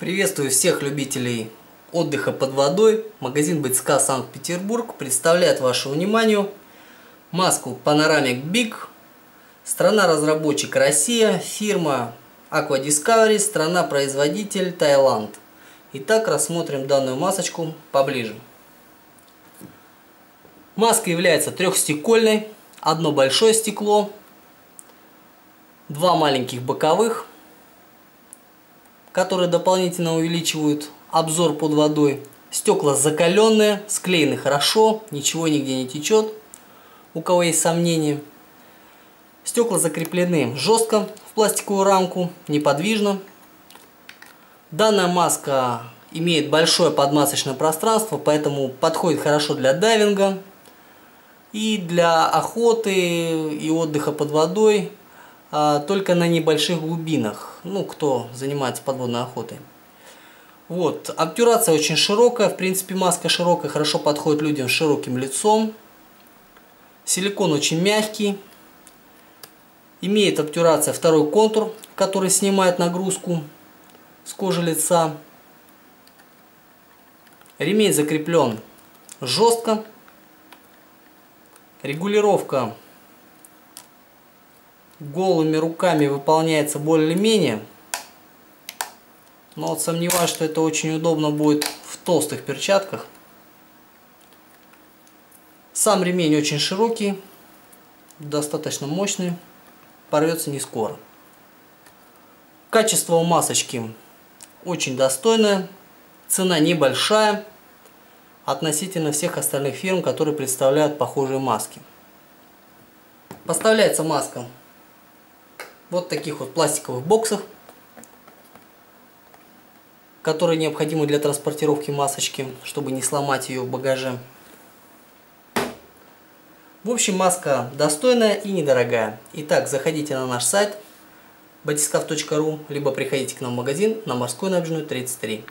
Приветствую всех любителей отдыха под водой. Магазин БЦК Санкт-Петербург представляет вашему вниманию маску Panoramic Big. Страна-разработчик Россия, фирма Aqua Discovery, страна-производитель Таиланд. Итак, рассмотрим данную масочку поближе. Маска является трехстекольной, одно большое стекло, два маленьких боковых – которые дополнительно увеличивают обзор под водой. Стекла закаленные, склеены хорошо, ничего нигде не течет, у кого есть сомнения. Стекла закреплены жестко в пластиковую рамку, неподвижно. Данная маска имеет большое подмасочное пространство, поэтому подходит хорошо для дайвинга и для охоты и отдыха под водой а, только на небольших глубинах, ну, кто занимается подводной охотой. Вот, обтюрация очень широкая, в принципе маска широкая, хорошо подходит людям с широким лицом. Силикон очень мягкий. Имеет обтюрация второй контур, который снимает нагрузку с кожи лица. Ремень закреплен жестко. Регулировка голыми руками выполняется более-менее. Но вот сомневаюсь, что это очень удобно будет в толстых перчатках. Сам ремень очень широкий, достаточно мощный, порвется не скоро. Качество у масочки очень достойное, цена небольшая относительно всех остальных фирм, которые представляют похожие маски. Поставляется маска вот таких вот пластиковых боксах, которые необходимы для транспортировки масочки, чтобы не сломать ее в багаже. В общем, маска достойная и недорогая. Итак, заходите на наш сайт batiskaf.ru, либо приходите к нам в магазин на Морскую набережную 33.